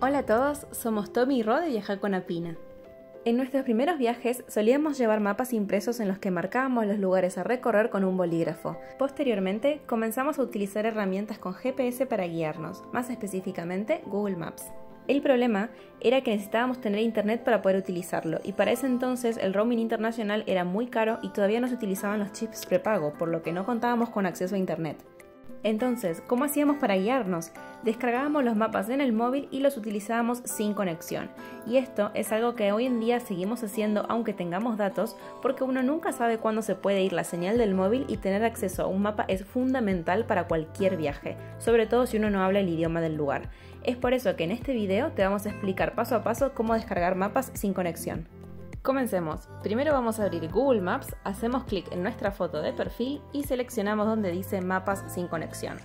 Hola a todos, somos Tommy y Ro de Viajar con Apina. En nuestros primeros viajes solíamos llevar mapas impresos en los que marcábamos los lugares a recorrer con un bolígrafo. Posteriormente comenzamos a utilizar herramientas con GPS para guiarnos, más específicamente Google Maps. El problema era que necesitábamos tener internet para poder utilizarlo, y para ese entonces el roaming internacional era muy caro y todavía no se utilizaban los chips prepago, por lo que no contábamos con acceso a internet. Entonces, ¿cómo hacíamos para guiarnos? Descargábamos los mapas en el móvil y los utilizábamos sin conexión. Y esto es algo que hoy en día seguimos haciendo aunque tengamos datos, porque uno nunca sabe cuándo se puede ir la señal del móvil y tener acceso a un mapa es fundamental para cualquier viaje, sobre todo si uno no habla el idioma del lugar. Es por eso que en este video te vamos a explicar paso a paso cómo descargar mapas sin conexión. Comencemos. Primero vamos a abrir Google Maps, hacemos clic en nuestra foto de perfil y seleccionamos donde dice mapas sin conexión.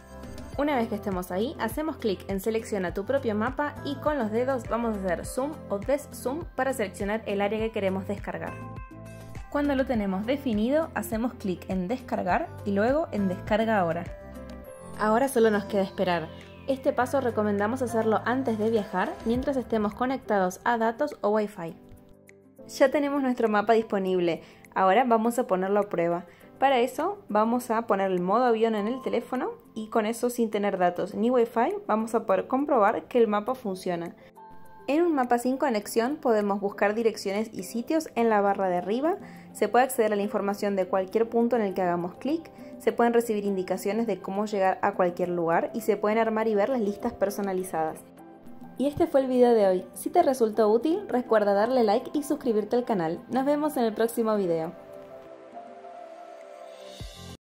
Una vez que estemos ahí, hacemos clic en selecciona tu propio mapa y con los dedos vamos a hacer zoom o des-zoom para seleccionar el área que queremos descargar. Cuando lo tenemos definido, hacemos clic en descargar y luego en descarga ahora. Ahora solo nos queda esperar. Este paso recomendamos hacerlo antes de viajar mientras estemos conectados a datos o Wi-Fi. Ya tenemos nuestro mapa disponible, ahora vamos a ponerlo a prueba. Para eso vamos a poner el modo avión en el teléfono y con eso sin tener datos ni wifi vamos a poder comprobar que el mapa funciona. En un mapa sin conexión podemos buscar direcciones y sitios en la barra de arriba, se puede acceder a la información de cualquier punto en el que hagamos clic, se pueden recibir indicaciones de cómo llegar a cualquier lugar y se pueden armar y ver las listas personalizadas. Y este fue el video de hoy. Si te resultó útil, recuerda darle like y suscribirte al canal. Nos vemos en el próximo video.